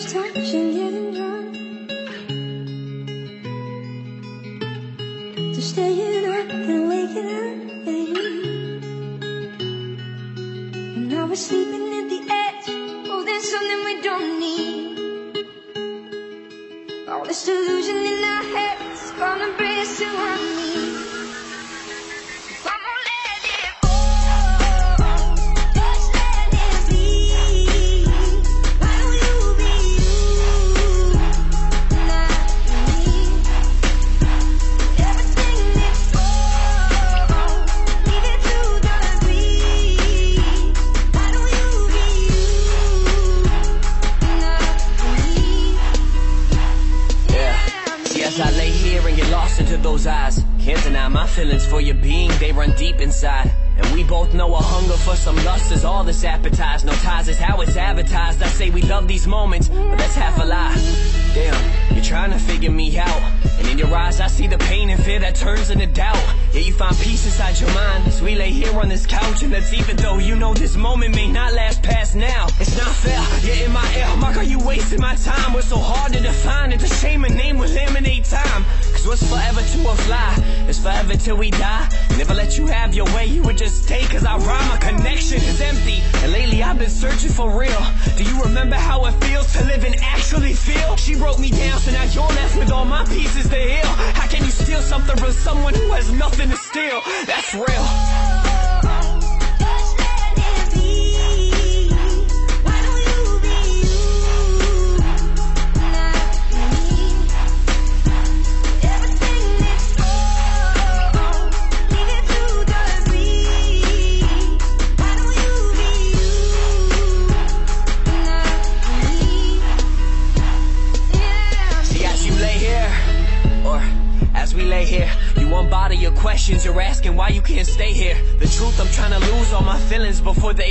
much time she's getting drunk To staying up and waking up, baby. And now we're sleeping at the edge. Oh, there's something we don't need. All this illusion in our heads. Gonna bring us to our knees. As I lay here and get lost into those eyes, can't deny my feelings for your being, they run deep inside. And we both know a hunger for some lust is all this appetized. No ties is how it's advertised. I say we love these moments, but that's half a lie. Damn, you're trying to figure me out. And in your eyes, I see the pain and fear that turns into doubt. Yeah, you find peace inside your mind as we lay here on this couch. And that's even though you know this moment may not last past now. It's not fair, you're in my air. Mark, are you wasting my time? We're so hard to define. It's what's forever to a fly is forever till we die. Never let you have your way, you would just stay. Cause I rhyme, my connection is empty. And lately I've been searching for real. Do you remember how it feels to live and actually feel? She broke me down, so now you're left with all my pieces to heal. How can you steal something from someone who has nothing as we lay here, you unbother your questions. You're asking why you can't stay here. The truth, I'm trying to lose all my feelings before they